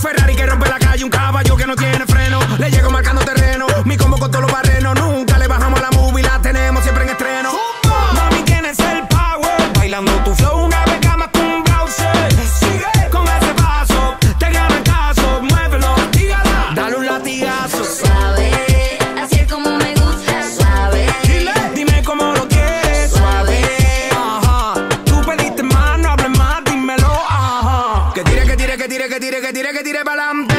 Ferrari que rompe la calle, un caballo que no tiene freno. Le llego marcando terreno, mi combo con todos los gadi re gadi re gadi re balam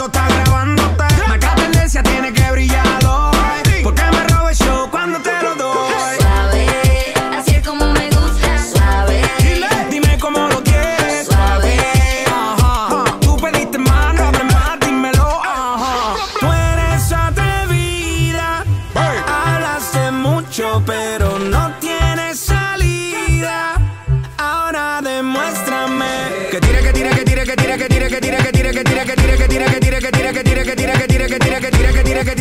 mundo está grabándote. Marca tendencia, tiene que brillar hoy. Porque me robes yo cuando te lo doy. Así es como me gusta. Dime cómo lo quieres. Tú pediste más, no más, dímelo, ajá. Tú eres atrevida, mucho, pero no tienes salida. Ahora demuéstrame que tire, que tire, que tire, que tire, que tire, que tire, que tire, que tire, que tire, que tire. tira, que tira, que tira, que tira, que tira, que tira, que tira, que tira, que tira, que tira,